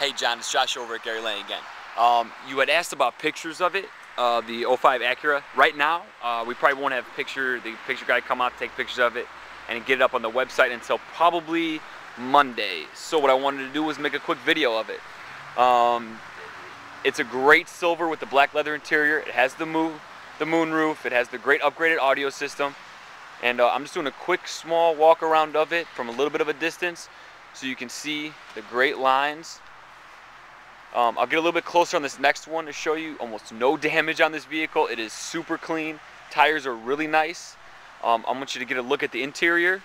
Hey John, it's Josh over at Gary Lang again. Um, you had asked about pictures of it, uh, the 05 Acura. Right now, uh, we probably won't have picture the picture guy come out take pictures of it and get it up on the website until probably Monday. So what I wanted to do was make a quick video of it. Um, it's a great silver with the black leather interior. It has the moon, the moon roof. It has the great upgraded audio system. And uh, I'm just doing a quick small walk around of it from a little bit of a distance so you can see the great lines um, I'll get a little bit closer on this next one to show you almost no damage on this vehicle. It is super clean. Tires are really nice. Um, I want you to get a look at the interior.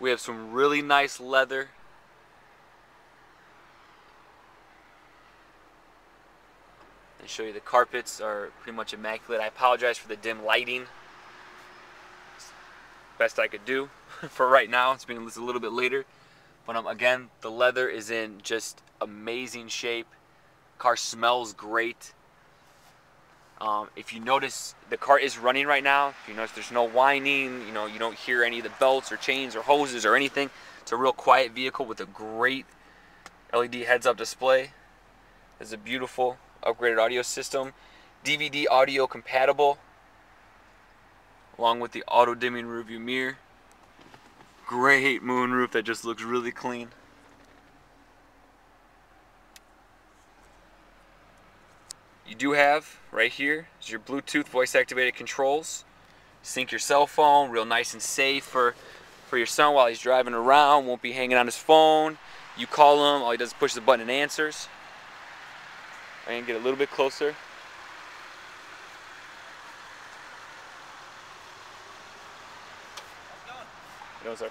We have some really nice leather. And show you the carpets are pretty much immaculate. I apologize for the dim lighting. Best I could do for right now. It's been a little bit later. But um, again, the leather is in just amazing shape. Car smells great. Um, if you notice, the car is running right now. If you notice, there's no whining. You know, you don't hear any of the belts or chains or hoses or anything. It's a real quiet vehicle with a great LED heads-up display. It's a beautiful upgraded audio system. DVD audio compatible, along with the auto-dimming rearview mirror great moonroof that just looks really clean. You do have right here is your Bluetooth voice activated controls. Sync your cell phone, real nice and safe for, for your son while he's driving around, won't be hanging on his phone. You call him, all he does is push the button and answers. I'm get a little bit closer. No, sir.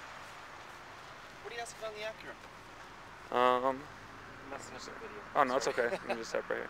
What are you asking on the Acura? Um. Oh no, it's okay. Can just right here.